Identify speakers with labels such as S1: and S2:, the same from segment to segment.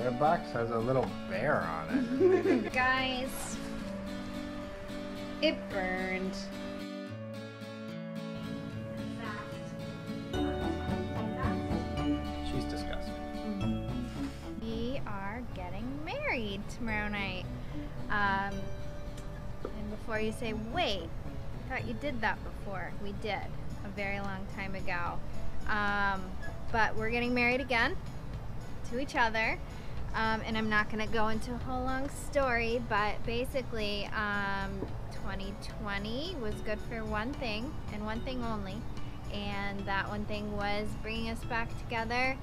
S1: Their box has a little bear on it.
S2: Guys, it burned.
S1: She's disgusting.
S2: We are getting married tomorrow night. Um, and before you say, wait, I thought you did that before. We did a very long time ago. Um, but we're getting married again to each other. Um, and I'm not going to go into a whole long story, but basically, um, 2020 was good for one thing and one thing only. And that one thing was bringing us back together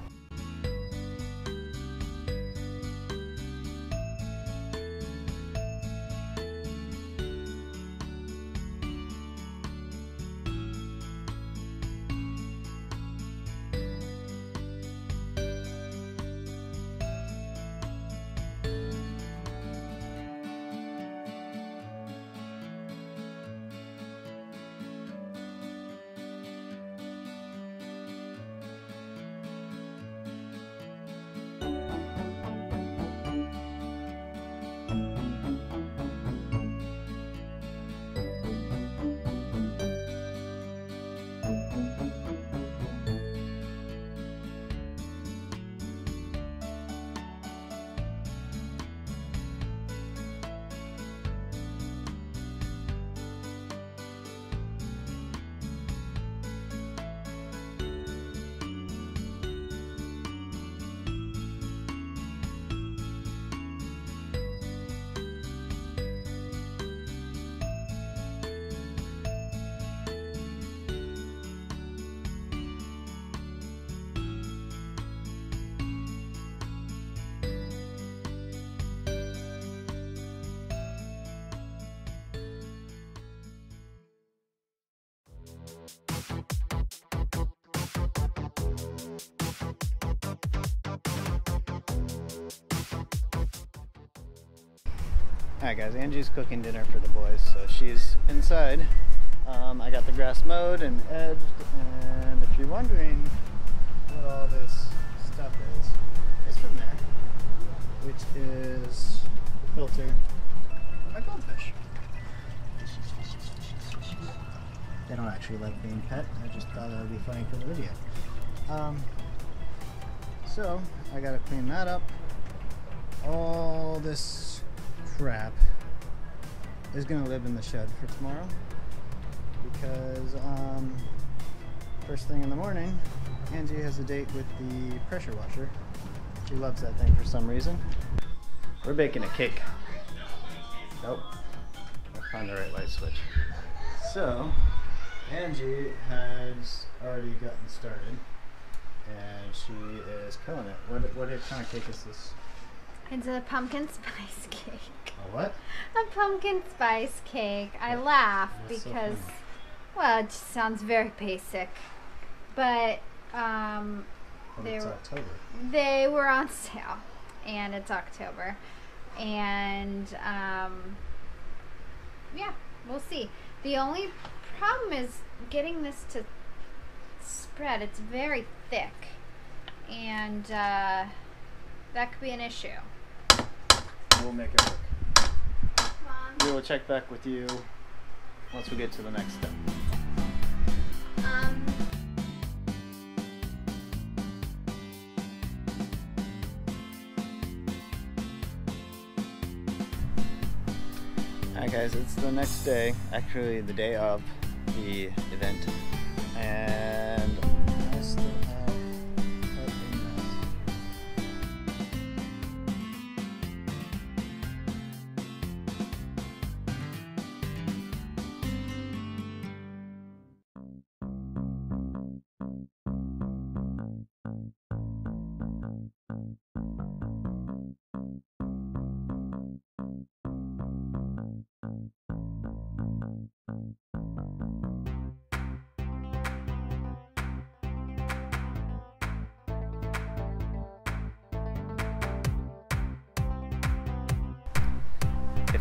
S3: Alright guys, Angie's cooking dinner for the boys, so she's inside. Um, I got the grass mowed and edged, and if you're wondering what all this stuff is, it's from there, which is the filter for my goldfish. They don't actually like being pet, I just thought that would be funny for the video. Um, so, I gotta clean that up. All this crap is going to live in the shed for tomorrow. Because um, first thing in the morning Angie has a date with the pressure washer. She loves that thing for some reason. We're baking a cake. Nope. I found the right light switch. So Angie has already gotten started and she is killing it. What, what kind of cake is this
S2: It's a pumpkin spice cake.
S3: a what
S2: A pumpkin spice cake. I laugh
S3: What's so
S2: because,
S3: funny?
S2: well, it just sounds very basic. But um, They were-
S3: October
S2: they were on sale, and it's October, and um, yeah, we'll see. The only problem is getting this to spread. It's very thick, and uh, that could be an issue.
S3: We'll make it work. We will check back with you once we get to the next step.
S2: Um,
S3: Alright guys, it's the next day, actually the day of the event. And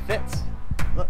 S3: fits. Look.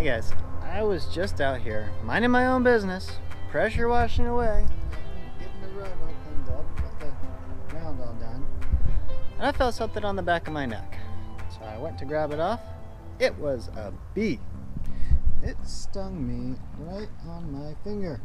S3: Hey guys, I was just out here minding my own business, pressure washing away, getting the rug all cleaned up, got the ground all done, and I felt something on the back of my neck. So I went to grab it off. It was a bee. It stung me right on my finger.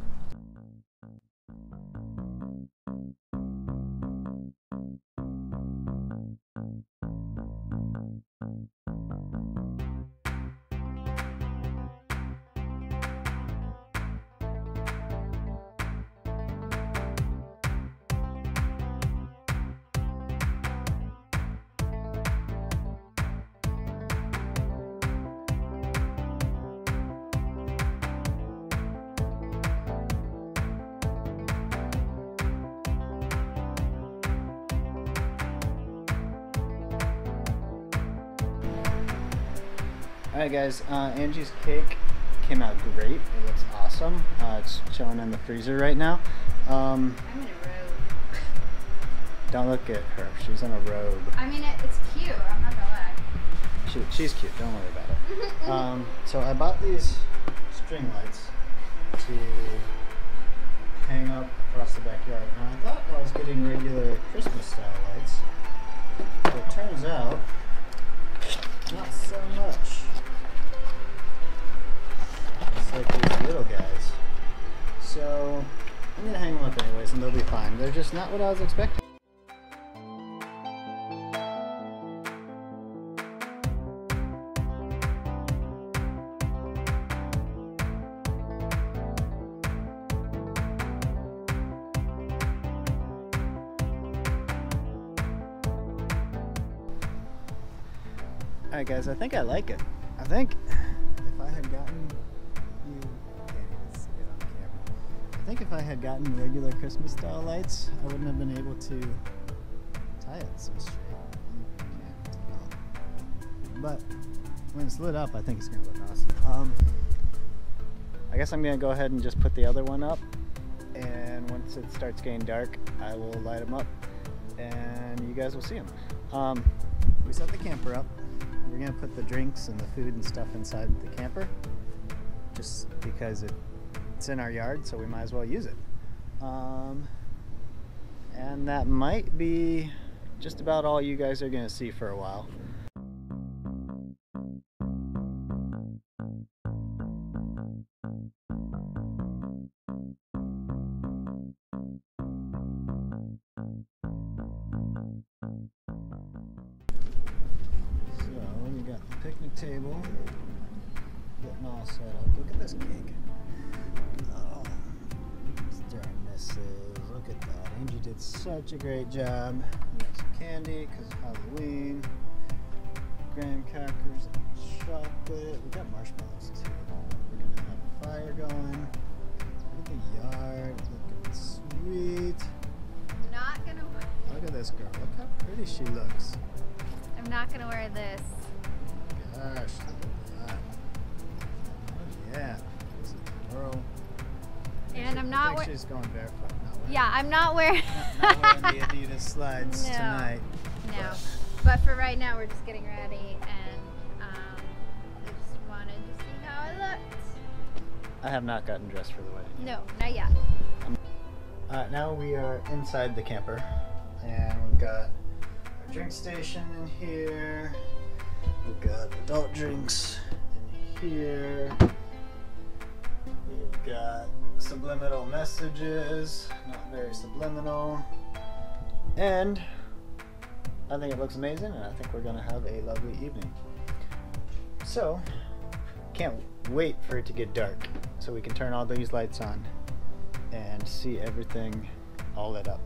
S3: Alright guys, uh, Angie's cake came out great. It looks awesome. Uh, it's chilling in the freezer right now. Um,
S2: I'm in a robe.
S3: don't look at her. She's in a robe.
S2: I mean, it, it's cute. I'm not gonna lie.
S3: She, she's cute. Don't worry about it. Um, so I bought these what I was expecting. Alright guys, I think I like it. I think if I had gotten you I think if I had gotten regular Christmas style lights, I wouldn't have been able to tie it so straight. But when it's lit up, I think it's gonna look awesome. Um, I guess I'm gonna go ahead and just put the other one up, and once it starts getting dark, I will light them up, and you guys will see them. Um, we set the camper up. We're gonna put the drinks and the food and stuff inside the camper, just because it, it's in our yard, so we might as well use it. Um, and that might be just about all you guys are gonna see for a while. So we got the picnic table getting all set up. Look at this cake. Oh, misses. Look at that. Angie did such a great job. We got some candy because it's Halloween. Graham crackers and chocolate. We got marshmallows too. We're gonna have a fire going. Look at the yard. Looking sweet.
S2: I'm not gonna.
S3: Look at this girl. Look how pretty she looks.
S2: I'm not gonna wear this.
S3: Gosh, look at that. Oh, yeah. This is Laurel.
S2: And I'm
S3: I
S2: not
S3: think
S2: wear-
S3: she's going barefoot. Not wearing,
S2: Yeah, I'm not wearing.
S3: Not, not wearing the Adidas slides
S2: No.
S3: tonight.
S2: No, but for right now, we're just getting ready, and um, I just wanted to see how I looked.
S3: I have not gotten dressed for the wedding.
S2: No, not yet.
S3: Uh, now we are inside the camper, and we've got our drink station in here. We've got adult drinks in here. We've got subliminal messages, not very subliminal. And I think it looks amazing, and I think we're gonna have a lovely evening. So, can't wait for it to get dark so we can turn all these lights on and see everything all lit up.